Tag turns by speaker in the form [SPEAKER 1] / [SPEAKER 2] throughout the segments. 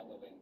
[SPEAKER 1] on the.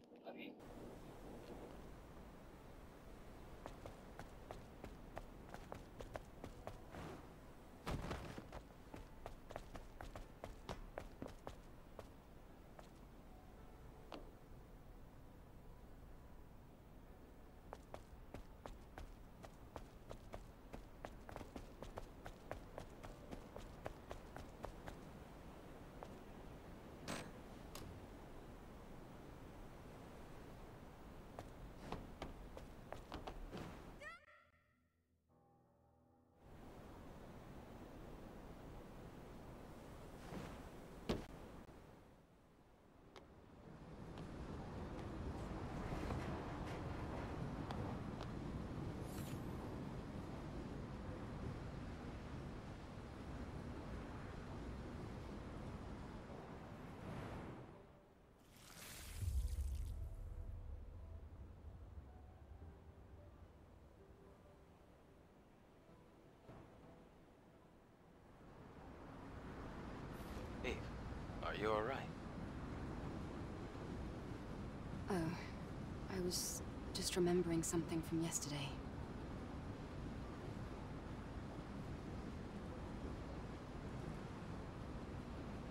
[SPEAKER 1] Are you alright?
[SPEAKER 2] Oh, I was just remembering something from yesterday.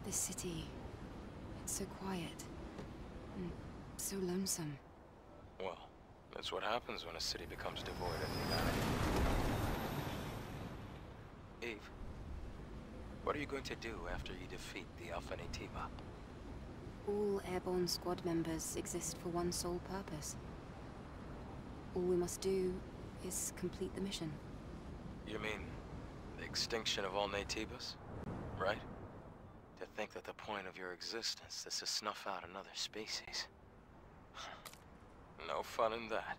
[SPEAKER 2] This city, it's so quiet. And so lonesome.
[SPEAKER 1] Well, that's what happens when a city becomes devoid of humanity. Eve, what are you going to do after you defeat the Alpha Naytiba?
[SPEAKER 2] All airborne squad members exist for one sole purpose. All we must do is complete the mission.
[SPEAKER 1] You mean the extinction of all Naytibas? Right? To think that the point of your existence is to snuff out another species. no fun in that.